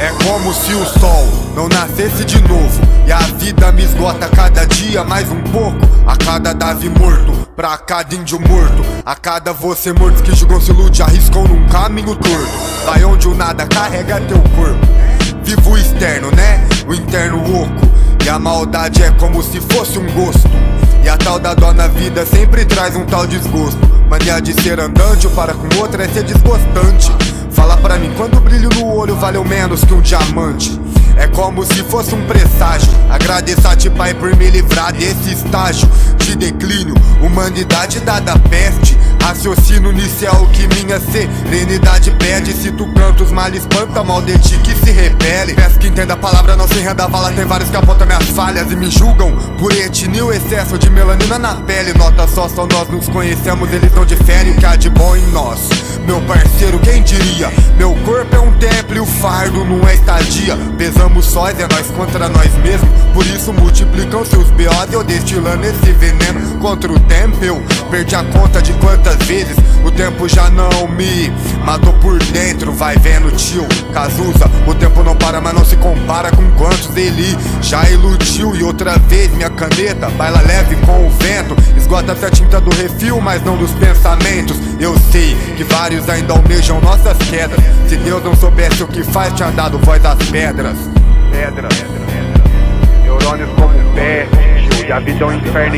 É como se o sol não nascesse de novo. E a vida me esgota cada dia mais um pouco. A cada Davi morto, pra cada índio morto. A cada você morto que jogou se ilude Arriscou num caminho torto. Vai onde o nada carrega teu corpo. Vivo o externo, né? O interno oco. E a maldade é como se fosse um gosto. E a tal da dona vida sempre traz um tal desgosto. Mania de ser andante para com outra é ser desgostante. Fala pra mim quando brilho valeu menos que um diamante é como se fosse um presságio. Agradeça-te, Pai, por me livrar desse estágio. De declínio, humanidade dada peste. Raciocínio inicial que minha serenidade pede. Se tu canta os males espanta, mal de ti que se repele. Peço que entenda a palavra, não se renda vala. Tem vários que apontam minhas falhas e me julgam Por etnia o excesso de melanina na pele. Nota só, só nós nos conhecemos, eles não diferem o que há de bom em nós. Meu parceiro, quem diria? Meu corpo é um templo e o fardo não é estadia. Pesamos sóis, é nós contra nós mesmos. Por isso multiplicam seus B.O.s Eu destilando esse veneno contra o tempo Eu perdi a conta de quantas vezes O tempo já não me matou por dentro. Vai vendo tio, Cazuza O tempo não para, mas não se compara com quantos ele já iludiu. E outra vez minha caneta baila leve com o vento. Esgota-se a tinta do refil, mas não dos pensamentos. Eu sei que vários ainda almejam nossas quedas. Se Deus não soubesse o que faz, tinha dado voz às pedras Pedras, neurônios como peste E a vida é um inferno